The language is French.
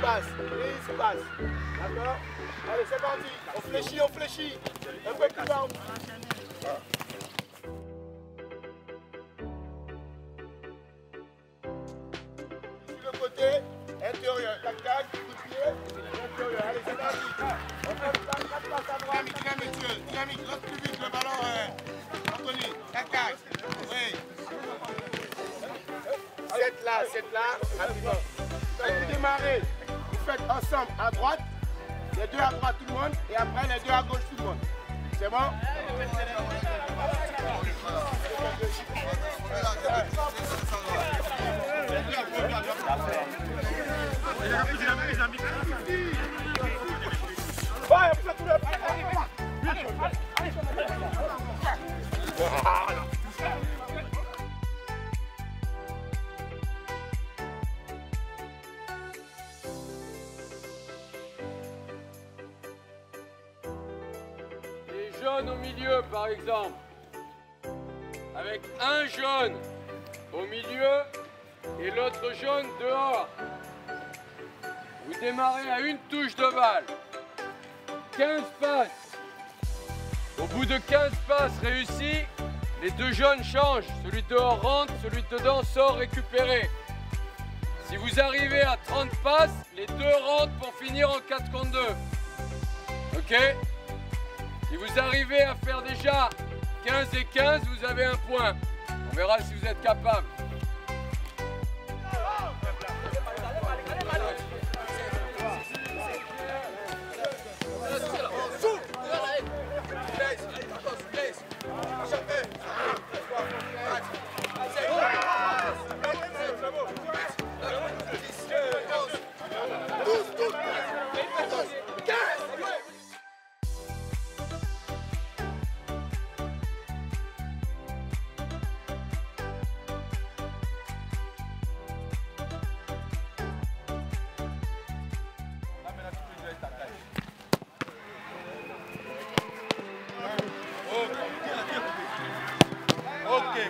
passe. Prise, passe. D'accord Allez, c'est parti. On fléchit, on fléchit. Un peu plus bas. Sur le côté, intérieur. Tac, tac, coup de pied. Intérieur. Allez, c'est parti. On fait 4 passes à droite. Dynamique, dynamique. Dynamique, lance plus vite le ballon. Euh, Anthony, tac, tac. Oui. Cette là, cette là, rapidement. Vous faites ensemble à droite, les deux à droite tout le monde, et après les deux à gauche tout le monde. C'est bon au milieu, par exemple. Avec un jaune au milieu et l'autre jaune dehors. Vous démarrez à une touche de balle. 15 passes. Au bout de 15 passes réussies, les deux jaunes changent. Celui de dehors rentre, celui de dedans sort récupéré. Si vous arrivez à 30 passes, les deux rentrent pour finir en 4 contre 2. Ok? Si vous arrivez à faire déjà 15 et 15, vous avez un point. On verra si vous êtes capable. के